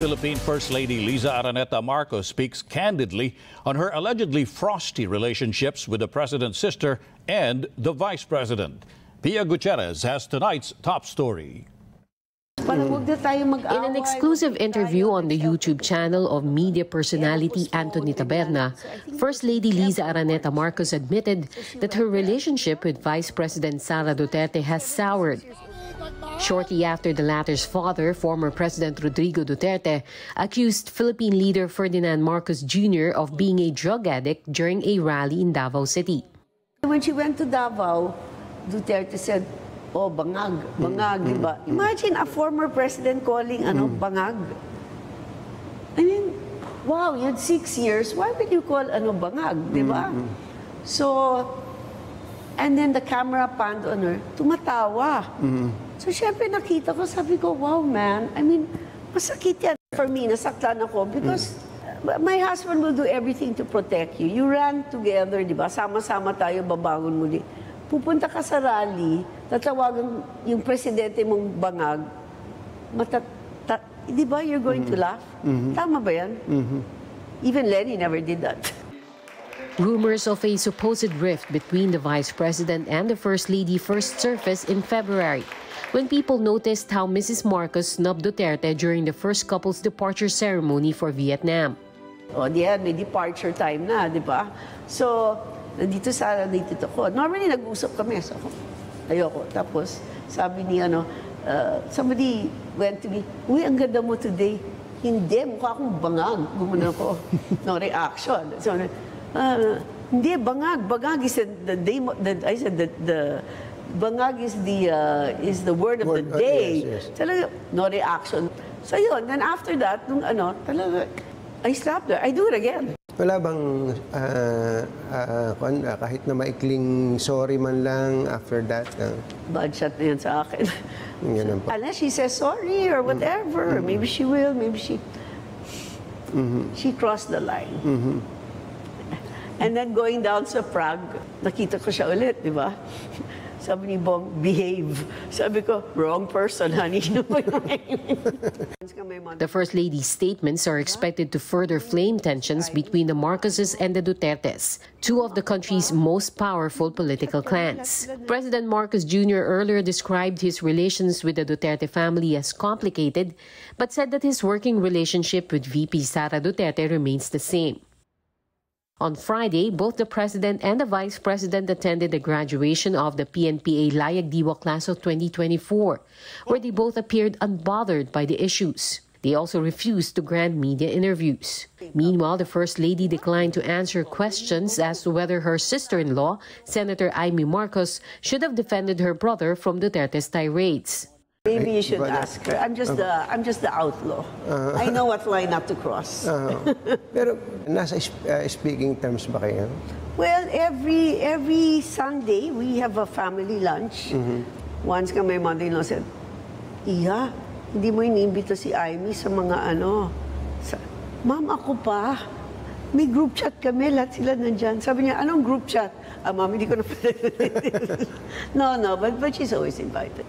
Philippine First Lady Liza Araneta Marcos speaks candidly on her allegedly frosty relationships with the president's sister and the vice president. Pia Gutierrez has tonight's top story. Parang huwag na tayo mag-away. In an exclusive interview on the YouTube channel of media personality Anthony Taberna, First Lady Liza Araneta Marcos admitted that her relationship with Vice President Sara Duterte has soured. Shortly after the latter's father, former President Rodrigo Duterte, accused Philippine leader Ferdinand Marcos Jr. of being a drug addict during a rally in Davao City. When she went to Davao, Duterte said, oh, bangag, bangag, mm, di ba? Mm, mm. Imagine a former president calling, ano, bangag. I mean, wow, you had six years, why would you call, ano, bangag, di ba? So, and then the camera panned on her, tumatawa. So, syempre nakita ko, sabi ko, wow, man. I mean, masakit yan. For me, nasaktan ako because my husband will do everything to protect you. You ran together, di ba? Sama-sama tayo, babangon muli. Pupunta ka sa rally, tatawagan yung presidente mong bangag, matat... ta- di ba, you're going to laugh? Tama ba yan? Even Lenny never did that. Rumors of a supposed rift between the Vice President and the First Lady first surfaced in February when people noticed how Mrs. Marcos snubbed Duterte during the first couple's departure ceremony for Vietnam. O, di yan, may departure time na, di ba? So, nandito sa nandito ko. Normally, nag-usap kami. So, ako, ayoko. Tapos, sabi ni, ano, uh, somebody went to me, Uy, ang ganda mo today. Hindi, mukha akong bangag. Gumano ko. no reaction. So, uh, hindi, bangag. Bangag is the of- the, I said, the, the, bangag is the, uh, is the word of Word, the uh, day. yes, yes. Talaga, no reaction. So yun, then after that, nung ano, talaga, I slapped her. I do it again. Wala bang kuwan, ah, kahit na maikling sorry man lang after that? ah, Bad shot na yan sa akin. Ganun po. Unless she says sorry or whatever. Maybe she will, maybe she... She crossed the line. And then going down sa Prague, nakita ko siya ulit, di ba? Sabi ni Bong, behave. Sabi ko, wrong person, honey. The First Lady's statements are expected to further flame tensions between the Marcoses and the Dutertes, two of the country's most powerful political clans. President Marcos Jr. earlier described his relations with the Duterte family as complicated, but said that his working relationship with VP Sara Duterte remains the same. On Friday, both the president and the vice president attended the graduation of the PNPA Layag Diwa class of 2024, where they both appeared unbothered by the issues. They also refused to grant media interviews. Meanwhile, the First Lady declined to answer questions as to whether her sister in law, Senator Amy Marcos, should have defended her brother from Duterte's tirades. Maybe you should Brother. ask her. I'm just the, I'm just the outlaw. I know what line not to cross. ah. pero nasa ah, speaking terms ba kayo? Well, every every Sunday we have a family lunch. Once ka my mother-in-law said, Iya, hindi mo iniimbita si Amy sa mga ano. Sa, Ma'am, ako pa. May group chat kami, lahat sila nandyan. Sabi niya, anong group chat? Ah, ma'am, hindi ko na No, no, but, but she's always invited.